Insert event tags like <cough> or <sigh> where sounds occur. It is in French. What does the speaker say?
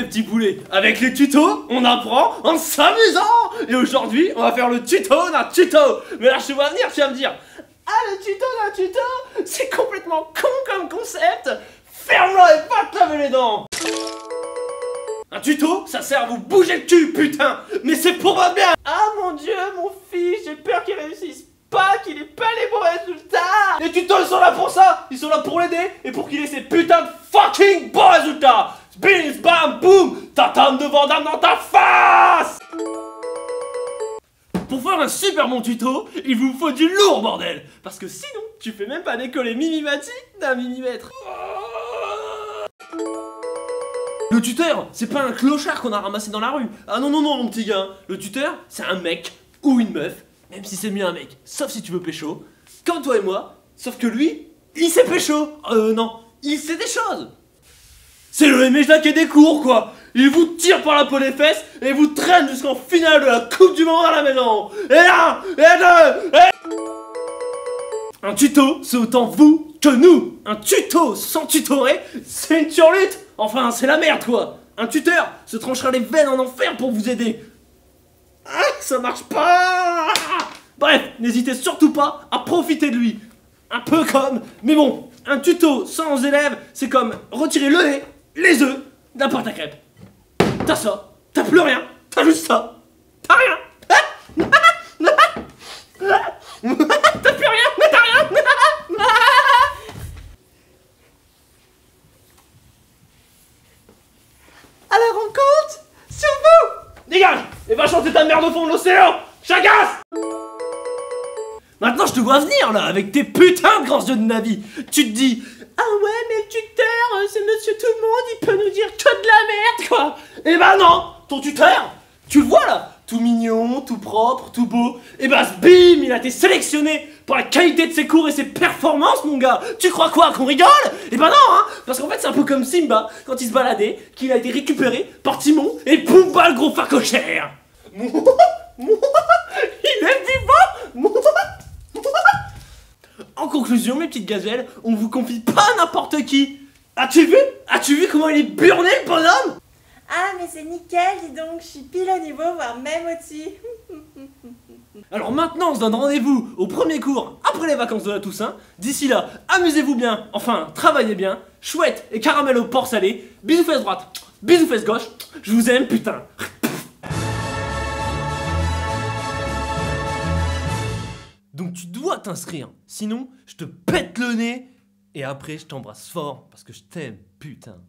les petits poulets Avec les tutos, on apprend en s'amusant. Et aujourd'hui, on va faire le tuto d'un tuto. Mais là, je te vois venir, tu vas me dire Ah, le tuto d'un tuto C'est complètement con comme concept. Ferme-la et pas te laver les dents un tuto, ça sert à vous bouger le cul, putain. Mais c'est pour votre bien. Ah mon dieu, mon fils, j'ai peur qu'il réussisse pas, qu'il ait pas les bons résultats. Les tutos, ils sont là pour ça. Ils sont là pour l'aider et pour qu'il ait ses putains de fucking bons résultats Bing, bam, boum Tatane de Vandame dans ta face Pour faire un super bon tuto, il vous faut du lourd, bordel Parce que sinon, tu fais même pas décoller Mimimati d'un millimètre le tuteur, c'est pas un clochard qu'on a ramassé dans la rue. Ah non, non, non, mon petit gars. Le tuteur, c'est un mec ou une meuf, même si c'est mieux un mec, sauf si tu veux pécho, comme toi et moi, sauf que lui, il sait pécho. Euh, non, il sait des choses. C'est le là qui est des cours, quoi. Il vous tire par la peau des fesses et vous traîne jusqu'en finale de la Coupe du Monde à la maison. Et là, et deux, et... Un tuto, c'est autant vous que nous. Un tuto sans tutorer, c'est une turlute. Enfin, c'est la merde, quoi Un tuteur se tranchera les veines en enfer pour vous aider Ah, ça marche pas Bref, n'hésitez surtout pas à profiter de lui Un peu comme... Mais bon, un tuto sans élèves, c'est comme retirer le lait, les œufs, d'un porte à crêpes. T'as ça, t'as plus rien, t'as juste ça, t'as rien. <laughs> T'as plus rien, t'as rien. Dégage. Et va chanter ta merde au fond de l'océan. Chagasse. Maintenant je te vois venir là avec tes putains de grands yeux de Navi Tu te dis Ah ouais mais tuteur euh, c'est monsieur tout le monde il peut nous dire que de la merde quoi Eh ben non Ton tuteur Tu le vois là tout mignon, tout propre, tout beau. Et bah bim, il a été sélectionné pour la qualité de ses cours et ses performances, mon gars. Tu crois quoi, qu'on rigole? Et bah non, hein Parce qu'en fait, c'est un peu comme Simba quand il se baladait, qu'il a été récupéré par Timon et Pumba le gros facochère. il est vivant En conclusion, mes petites gazelles, on vous confie pas n'importe qui. As-tu vu? As-tu vu comment il est burné, le bonhomme? Ah, mais c'est nickel, dis donc, je suis pile au niveau, voire même au-dessus. <laughs> Alors maintenant, on se donne rendez-vous au premier cours après les vacances de la Toussaint. D'ici là, amusez-vous bien, enfin, travaillez bien, chouette et caramel au port salé. Bisous fesses droite, bisous fesses gauche, je vous aime, putain. <laughs> Donc tu dois t'inscrire, sinon je te pète le nez et après je t'embrasse fort parce que je t'aime, putain.